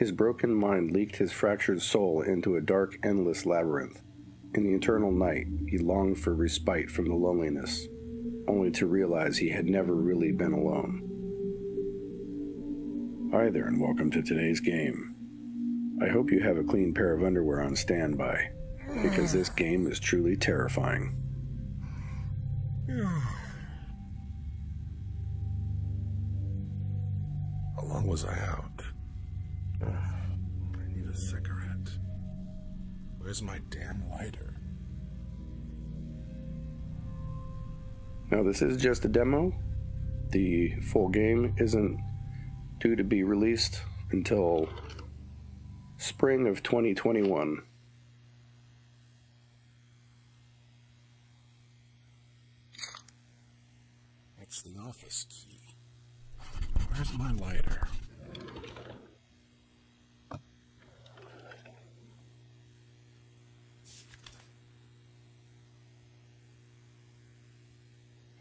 His broken mind leaked his fractured soul into a dark, endless labyrinth. In the eternal night, he longed for respite from the loneliness, only to realize he had never really been alone. Hi there, and welcome to today's game. I hope you have a clean pair of underwear on standby, because this game is truly terrifying. How long was I out? Where's my damn lighter? Now, this is just a demo. The full game isn't due to be released until spring of 2021. It's the office key. Where's my lighter?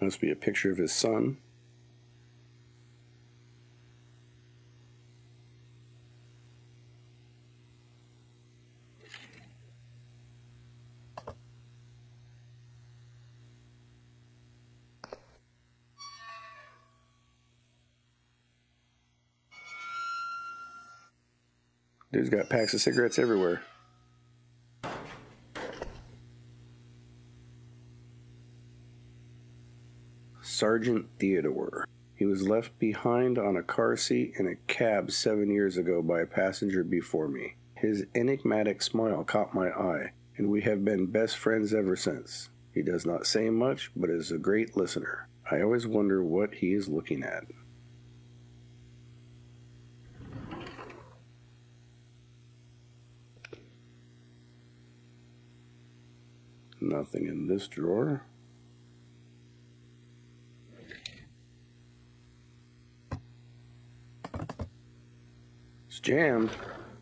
Must be a picture of his son. Dude's got packs of cigarettes everywhere. Sergeant Theodore. He was left behind on a car seat in a cab seven years ago by a passenger before me. His enigmatic smile caught my eye, and we have been best friends ever since. He does not say much, but is a great listener. I always wonder what he is looking at. Nothing in this drawer. Jammed.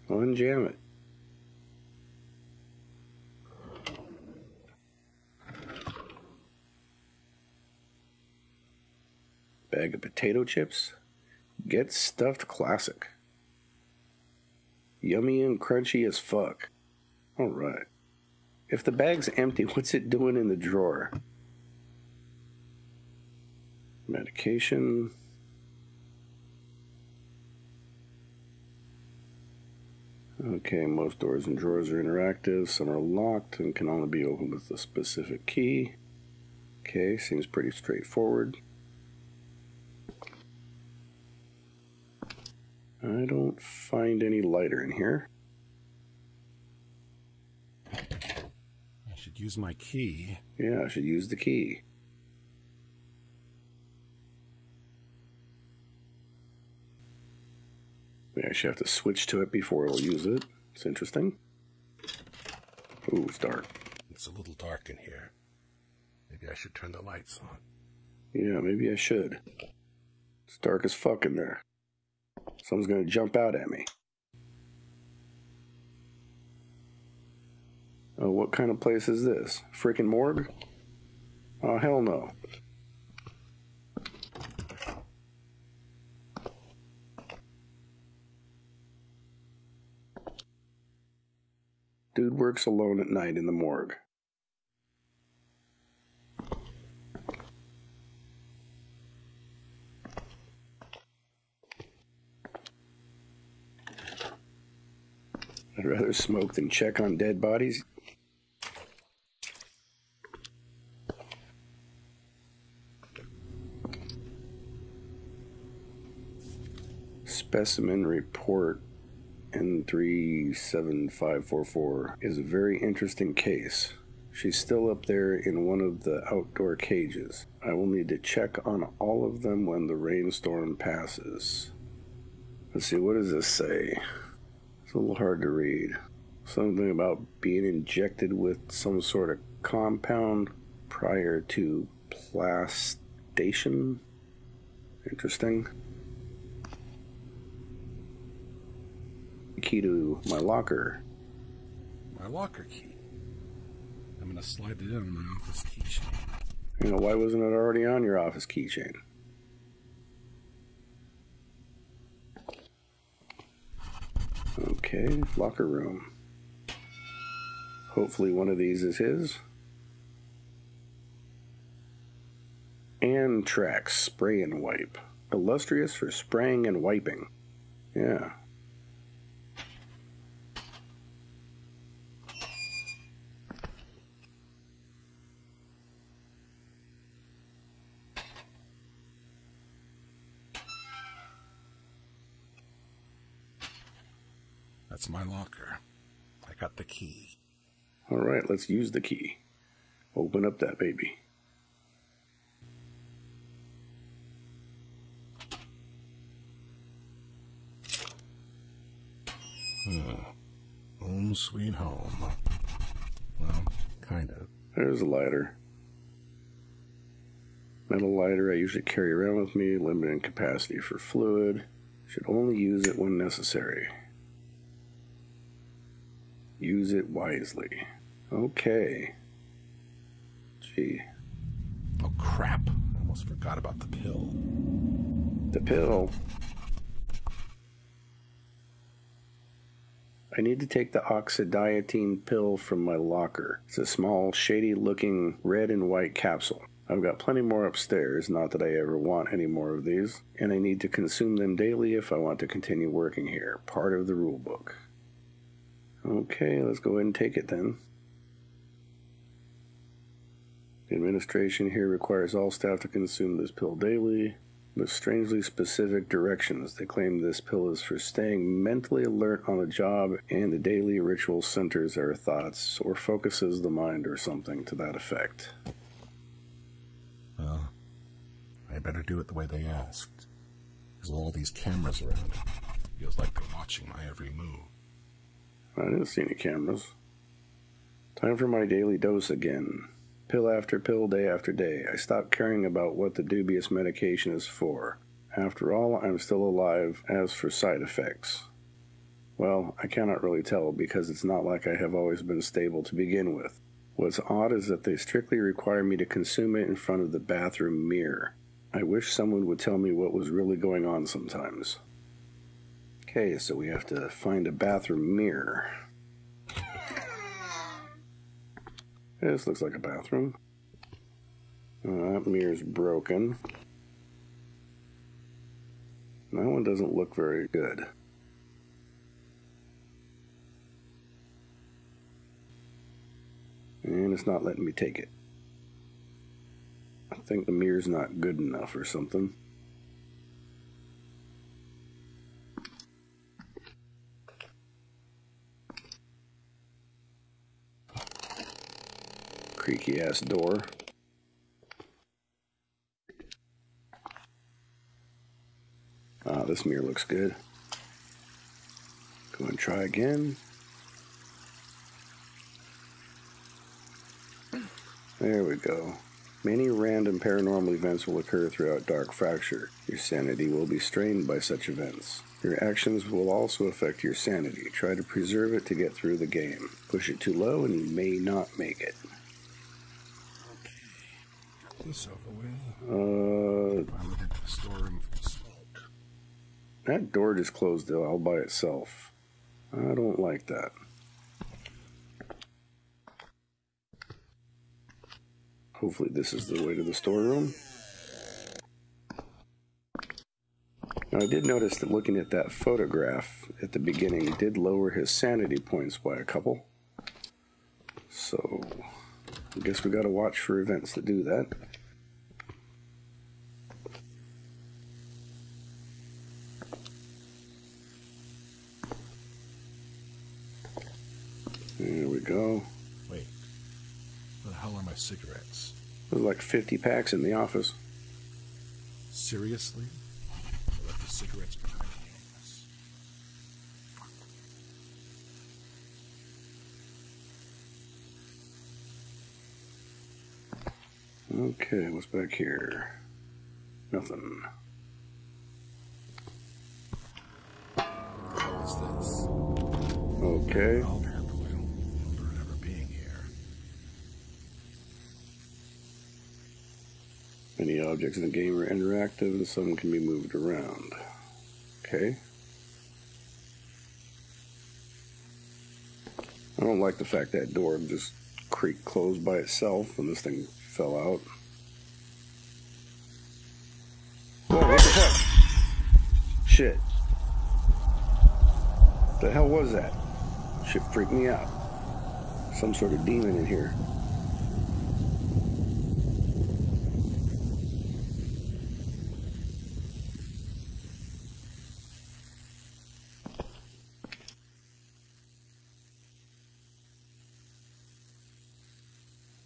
Unjam it. Bag of potato chips. Get stuffed classic. Yummy and crunchy as fuck. Alright. If the bag's empty, what's it doing in the drawer? Medication. Okay, most doors and drawers are interactive. Some are locked and can only be opened with a specific key. Okay, seems pretty straightforward. I don't find any lighter in here. I should use my key. Yeah, I should use the key. I should have to switch to it before I'll use it. It's interesting. Ooh, it's dark. It's a little dark in here. Maybe I should turn the lights on. Yeah, maybe I should. It's dark as fuck in there. Someone's gonna jump out at me. Oh, what kind of place is this? Freaking morgue? Oh, hell no. Dude works alone at night in the morgue. I'd rather smoke than check on dead bodies. Specimen report N37544 is a very interesting case. She's still up there in one of the outdoor cages. I will need to check on all of them when the rainstorm passes. Let's see, what does this say? It's a little hard to read. Something about being injected with some sort of compound prior to plastation. Interesting. Key to my locker. My locker key. I'm gonna slide it in on my office keychain. You know, why wasn't it already on your office keychain? Okay, locker room. Hopefully, one of these is his. Antrax spray and wipe. Illustrious for spraying and wiping. Yeah. That's my locker. I got the key. All right, let's use the key. Open up that baby. Hmm. Home sweet home. Well, kind of. There's a lighter. Metal lighter I usually carry around with me, limited capacity for fluid. Should only use it when necessary. Use it wisely. Okay. Gee. Oh, crap. I almost forgot about the pill. The pill. I need to take the oxadiatine pill from my locker. It's a small, shady looking red and white capsule. I've got plenty more upstairs, not that I ever want any more of these, and I need to consume them daily if I want to continue working here. Part of the rule book. Okay, let's go ahead and take it then. The administration here requires all staff to consume this pill daily with strangely specific directions. They claim this pill is for staying mentally alert on the job, and the daily ritual centers our thoughts or focuses the mind or something to that effect. Well, I better do it the way they asked. Because all these cameras around, feels like they're watching my every move. I didn't see any cameras. Time for my daily dose again. Pill after pill, day after day. I stopped caring about what the dubious medication is for. After all, I'm still alive. As for side effects, well, I cannot really tell because it's not like I have always been stable to begin with. What's odd is that they strictly require me to consume it in front of the bathroom mirror. I wish someone would tell me what was really going on sometimes. Okay, so we have to find a bathroom mirror. This looks like a bathroom. Uh, that mirror's broken. That one doesn't look very good. And it's not letting me take it. I think the mirror's not good enough or something. Ass door. Ah, this mirror looks good. Go and try again. There we go. Many random paranormal events will occur throughout Dark Fracture. Your sanity will be strained by such events. Your actions will also affect your sanity. Try to preserve it to get through the game. Push it too low and you may not make it. Uh, I'm headed the storeroom for that door just closed all by itself. I don't like that. Hopefully this is the way to the storeroom. Now I did notice that looking at that photograph at the beginning did lower his sanity points by a couple. So I guess we gotta watch for events that do that. There we go. Wait. Where the hell are my cigarettes? There's like 50 packs in the office. Seriously? I left the cigarettes behind in the office. Okay, what's back here? Nothing. What the hell is this? Okay. I'll handle it. I don't remember it ever being here. Many objects in the game are interactive and some can be moved around. Okay. I don't like the fact that door just creaked closed by itself when this thing fell out. Whoa, what the fuck? Shit. The hell was that? Shit freaked me out. Some sort of demon in here.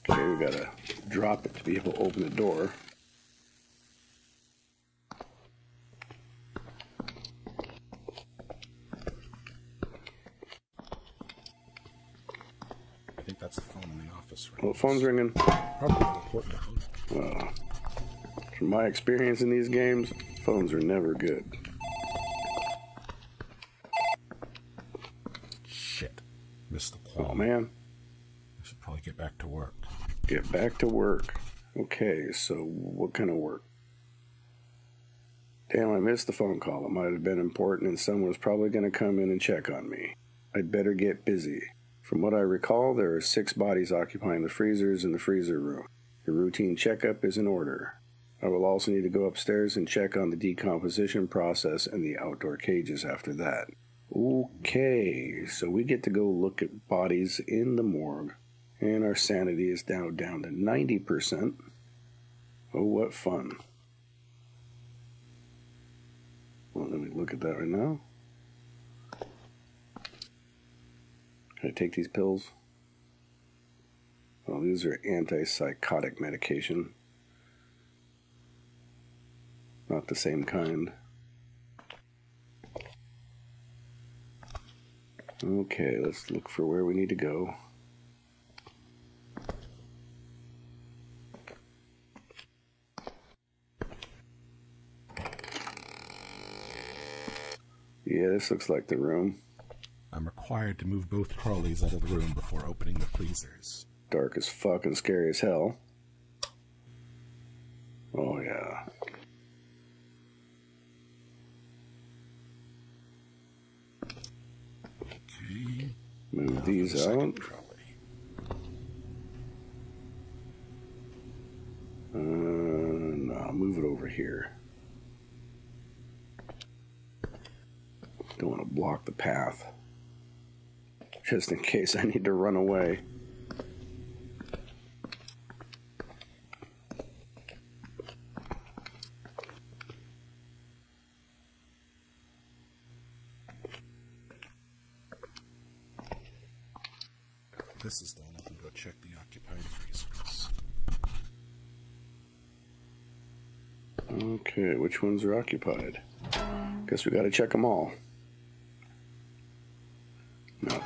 Okay, we gotta drop it to be able to open the door. I think that's the phone in the office. Right? Well, phone's ringing. Probably an important phone. Uh, from my experience in these games, phones are never good. Shit. Missed the call. Oh man, I should probably get back to work. get back to work. Okay, so what kind of work? Damn, I missed the phone call. It might have been important, and someone was probably going to come in and check on me. I'd better get busy. From what I recall, there are six bodies occupying the freezers in the freezer room. Your routine checkup is in order. I will also need to go upstairs and check on the decomposition process in the outdoor cages after that. Okay, so we get to go look at bodies in the morgue, and our sanity is now down to 90%. Oh, what fun. Well, let me look at that right now. Can I take these pills? Well, these are antipsychotic medication. Not the same kind. Okay, let's look for where we need to go. Yeah, this looks like the room. I'm required to move both Crawleys out of the room before opening the freezers. Dark as fuck and scary as hell. Oh, yeah. Okay. Move now these the out. Uh, no, move it over here. Don't want to block the path. Just in case I need to run away. This is done. I can go check the occupied freezers. Okay, which ones are occupied? Guess we gotta check them all.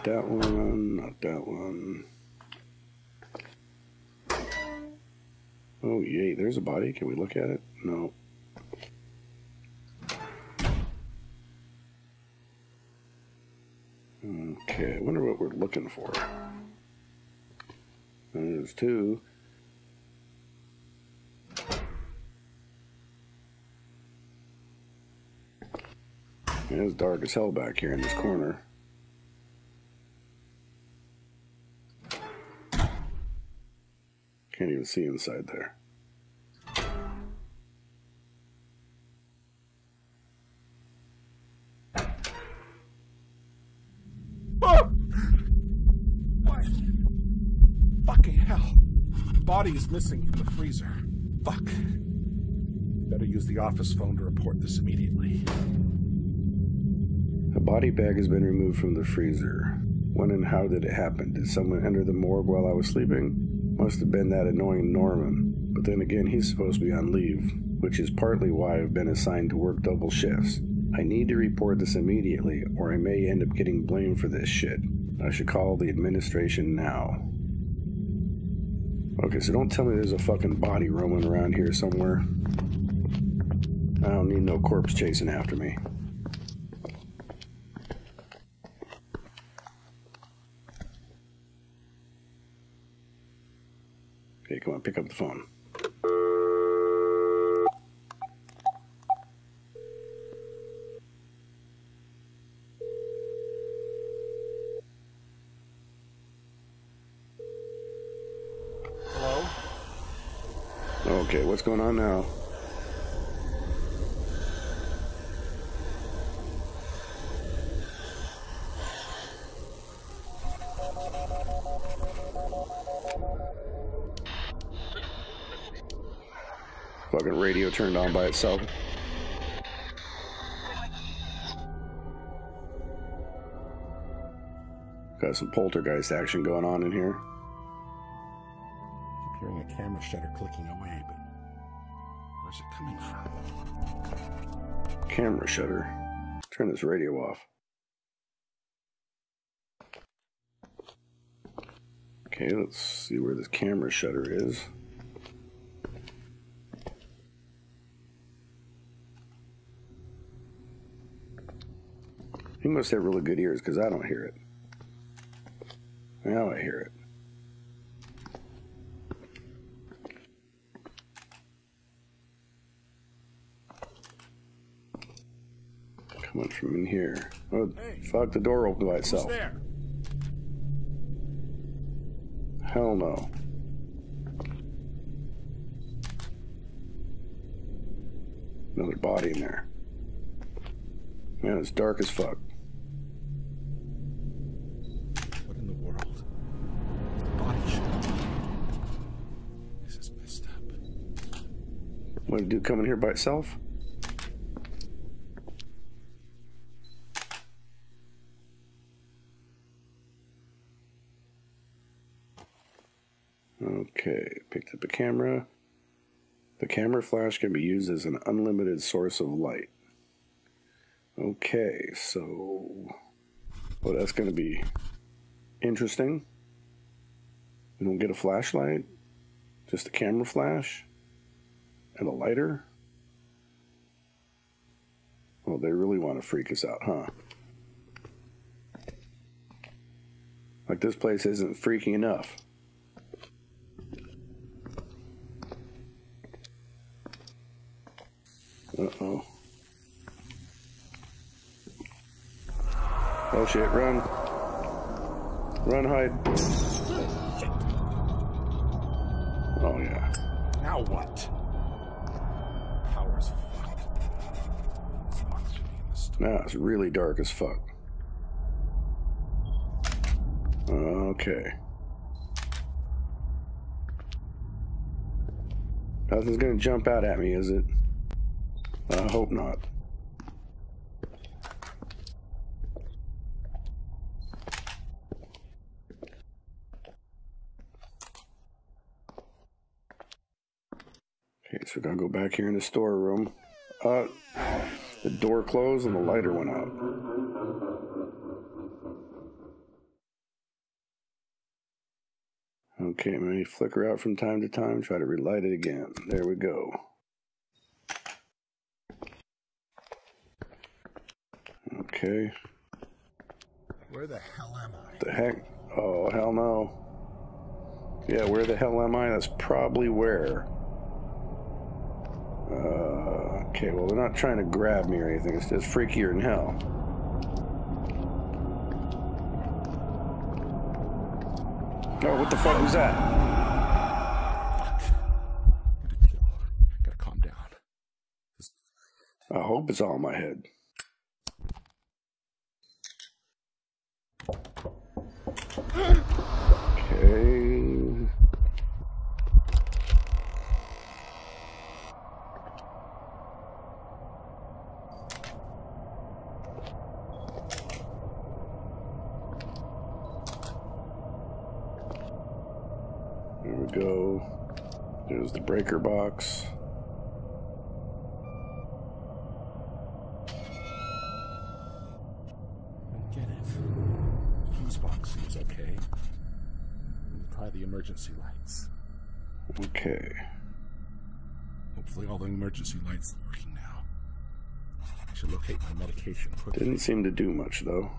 That one, not that one. Oh, yay, there's a body. Can we look at it? No. Okay, I wonder what we're looking for. There's two. It's dark as hell back here in this corner. Can't even see inside there. Ah! What? Fucking hell. Body is missing from the freezer. Fuck. Better use the office phone to report this immediately. A body bag has been removed from the freezer. When and how did it happen? Did someone enter the morgue while I was sleeping? Must have been that annoying Norman. But then again, he's supposed to be on leave, which is partly why I've been assigned to work double shifts. I need to report this immediately, or I may end up getting blamed for this shit. I should call the administration now. Okay, so don't tell me there's a fucking body roaming around here somewhere. I don't need no corpse chasing after me. Okay, come on, pick up the phone. Hello? Okay, what's going on now? Radio turned on by itself. Got some poltergeist action going on in here. keep hearing a camera shutter clicking away, but where's it coming from? Camera shutter. Turn this radio off. Okay, let's see where this camera shutter is. He must have really good ears because I don't hear it. Now I hear it. Coming from in here. Oh, Hey. fuck, the door opened by itself. Hell no. Another body in there. Man, it's dark as fuck. What did it do come in here by itself? Okay, picked up a camera. The camera flash can be used as an unlimited source of light. Okay, so. Well, that's going to be interesting. We don't get a flashlight, just a camera flash and a lighter. Well, they really want to freak us out, huh? Like this place isn't freaky enough. Uh oh. Oh shit, run. Run, hide. Oh yeah. Now what? Now it's really dark as fuck. Okay. Nothing's gonna jump out at me, is it? I hope not. Okay, so we're gonna go back here in the storeroom. Uh, the door closed and the lighter went out. Okay, maybe flicker out from time to time, try to relight it again. There we go. Okay, Where the hell am I? the heck? Oh, hell no. Yeah, where the hell am I? That's probably where. Uh, okay, well, they're not trying to grab me or anything. It's just freakier than hell. Oh, what the fuck was that? Need to chill. Gotta calm down. I hope it's all in my head. Okay. There we go. There's the breaker box. Get it. Fuse box seems okay. We'll try the emergency lights. Okay. Hopefully all the emergency lights are working now. I should locate my medication quickly. Didn't seem to do much though.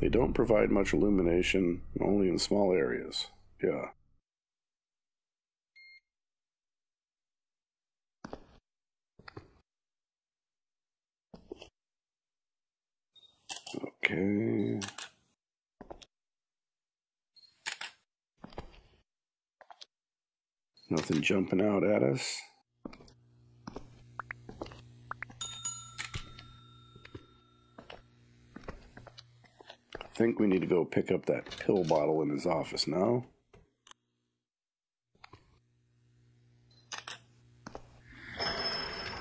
They don't provide much illumination, only in small areas. Yeah. Okay. Nothing jumping out at us. Think we need to go pick up that pill bottle in his office now.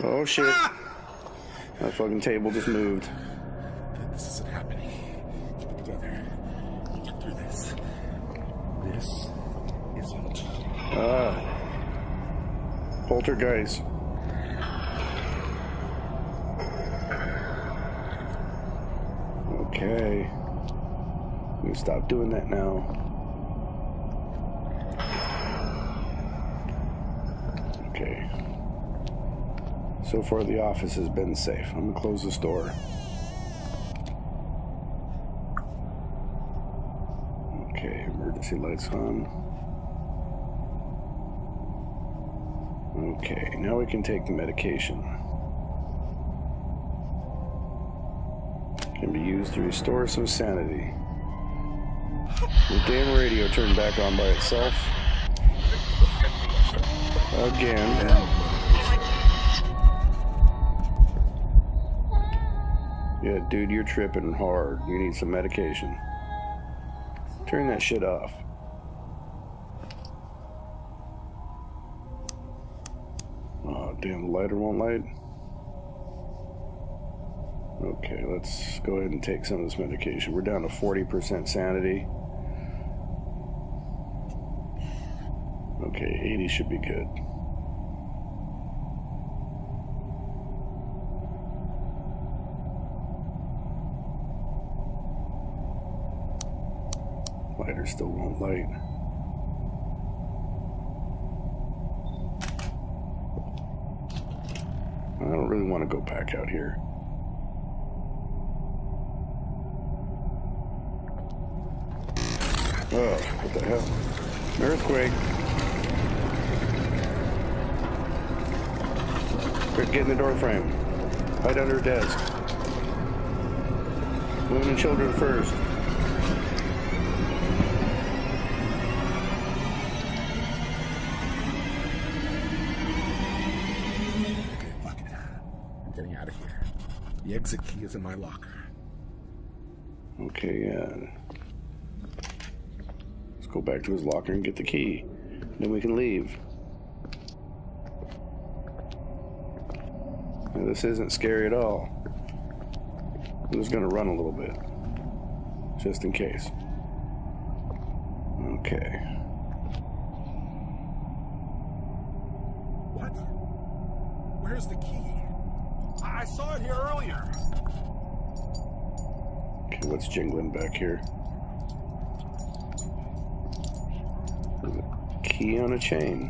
Oh shit. That fucking table just moved. This isn't happening. Keep it together. Get through this. This isn't. Ah. Poltergeist. Okay. Stop doing that now. Okay. So far, the office has been safe. I'm gonna close this door. Okay, emergency lights on. Okay, now we can take the medication. Can be used to restore some sanity. The damn radio turned back on by itself. Again. Yeah, dude, you're tripping hard. You need some medication. Turn that shit off. Oh, damn, the lighter won't light. Okay, let's go ahead and take some of this medication. We're down to 40% sanity. Okay, 80 should be good. Lighter still won't light. I don't really want to go back out here. Oh, what the hell? Earthquake. Quick, get in the door frame. Hide under her desk. Women and children first. Okay, fuck it. I'm getting out of here. The exit key is in my locker. Okay, yeah. Let's go back to his locker and get the key. Then we can leave. This isn't scary at all. I'm just gonna run a little bit. Just in case. Okay. What? Where's the key? I I saw it here earlier. Okay, what's jingling back here? There's a key on a chain.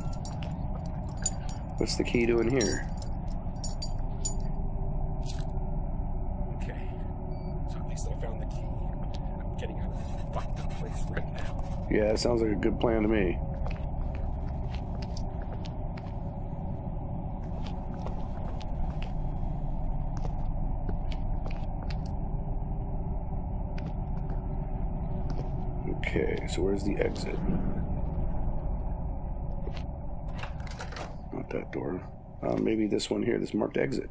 What's the key doing here? Okay. So at least I found the key. I'm getting out of this fucked up place right now. Yeah, it sounds like a good plan to me. Okay, so where's the exit? Not that door. Uh, maybe this one here, this marked exit.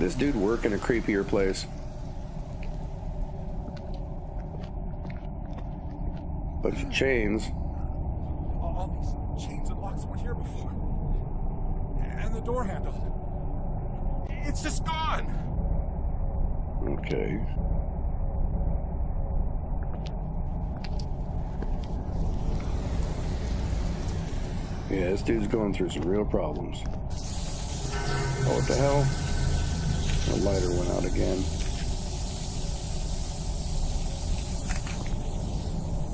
Could this dude work in a creepier place? Bunch of chains. All, all these chains and locks weren't here before. And the door handle. It's just gone. Okay. Yeah, this dude's going through some real problems. Oh, what the hell? The lighter went out again.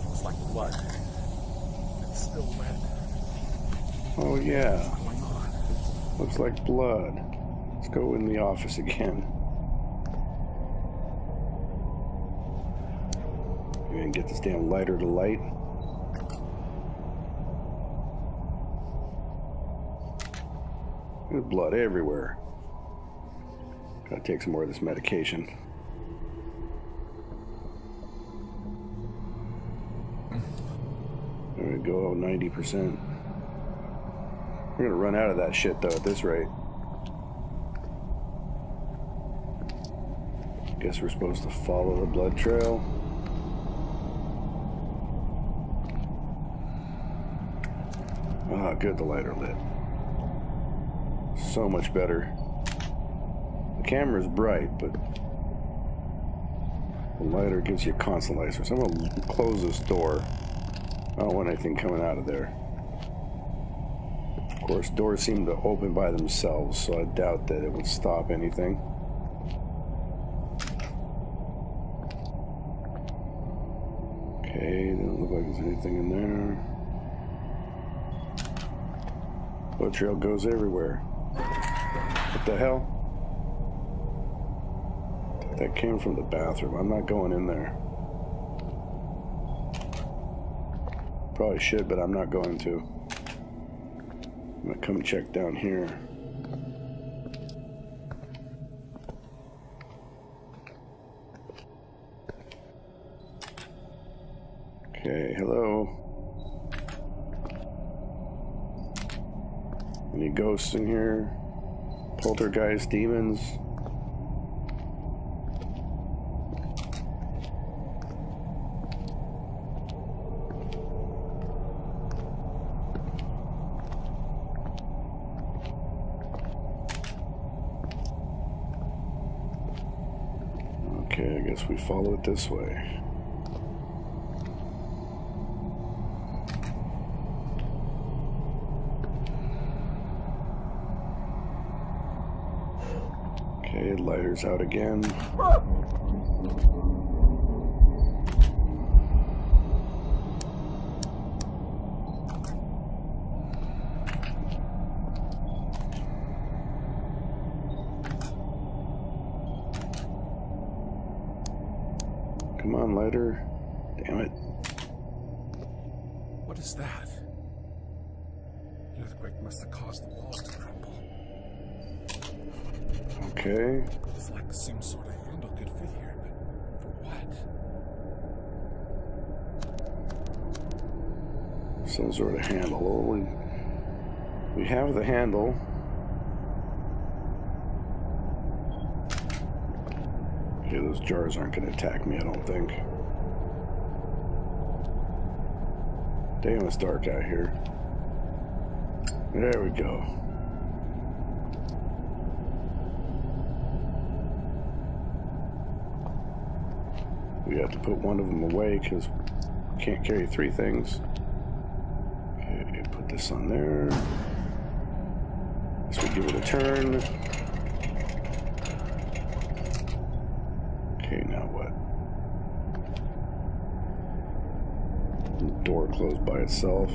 Looks like blood. It's still red. Oh, yeah. What's going on? Looks like blood. Let's go in the office again. And get this damn lighter to light. There's blood everywhere. Gotta take some more of this medication. There we go, 90%. We're gonna run out of that shit though at this rate. Guess we're supposed to follow the blood trail. Ah, good, the lighter lit. So much better. Camera's bright, but the lighter gives you a constant light source. I'm gonna close this door. I don't want anything coming out of there. Of course, doors seem to open by themselves, so I doubt that it would stop anything. Okay, doesn't look like there's anything in there. Blood trail goes everywhere. What the hell? That came from the bathroom. I'm not going in there. Probably should, but I'm not going to. I'm gonna come check down here. Okay, hello. Any ghosts in here? Poltergeist, demons? Okay, I guess we follow it this way. Okay, lighter's out again. Come on, lighter. Damn it. What is that? The earthquake must have caused the walls to crumble. Okay. It's like some sort of handle could fit here, but for what? Some sort of handle. Well, we, we have the handle. Okay, those jars aren't going to attack me, I don't think. Damn, it's dark out here. There we go. We have to put one of them away because we can't carry three things. Okay, put this on there. Guess we give it a turn. Okay, now what? The door closed by itself.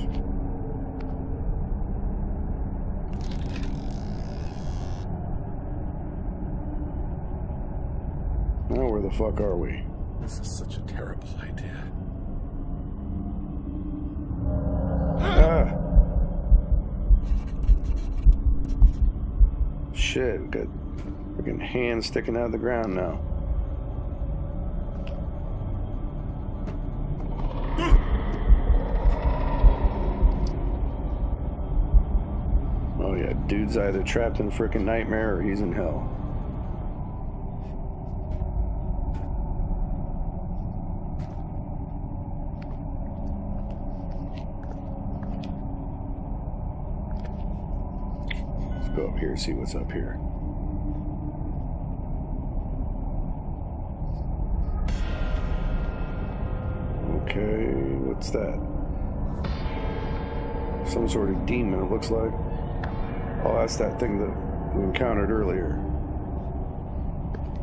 Now where the fuck are we? This is such a terrible idea. Ah! Shit, we got freaking hands sticking out of the ground now. Oh yeah, dude's either trapped in a freaking nightmare or he's in hell. Here, see what's up here. Okay, what's that? Some sort of demon, it looks like. Oh, that's that thing that we encountered earlier.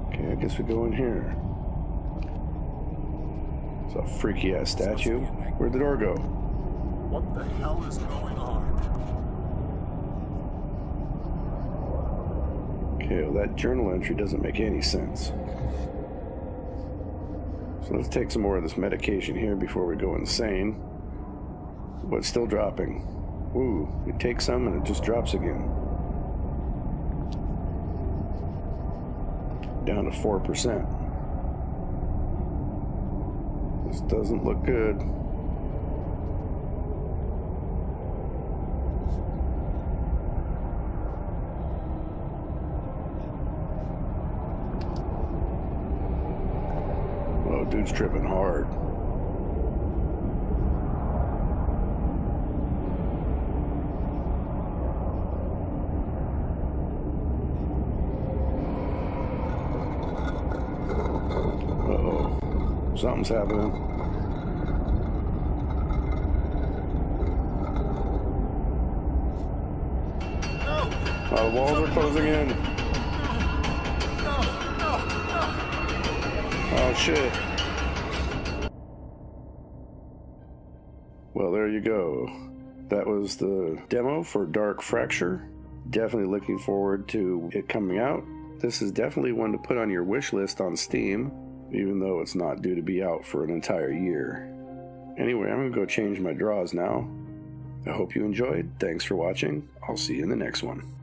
Okay, I guess we go in here. It's a freaky ass statue. Where'd the door go? What the hell is going on? Okay, well, that journal entry doesn't make any sense. So let's take some more of this medication here before we go insane. But still dropping. Ooh, you take some and it just drops again. down to 4%. This doesn't look good. Oh, dude's tripping hard. Uh-oh. Something's happening. Oh, the walls are closing in. Oh, shit. There you go. That was the demo for Dark Fracture. Definitely looking forward to it coming out. This is definitely one to put on your wish list on Steam, even though it's not due to be out for an entire year. Anyway, I'm going to go change my draws now. I hope you enjoyed. Thanks for watching. I'll see you in the next one.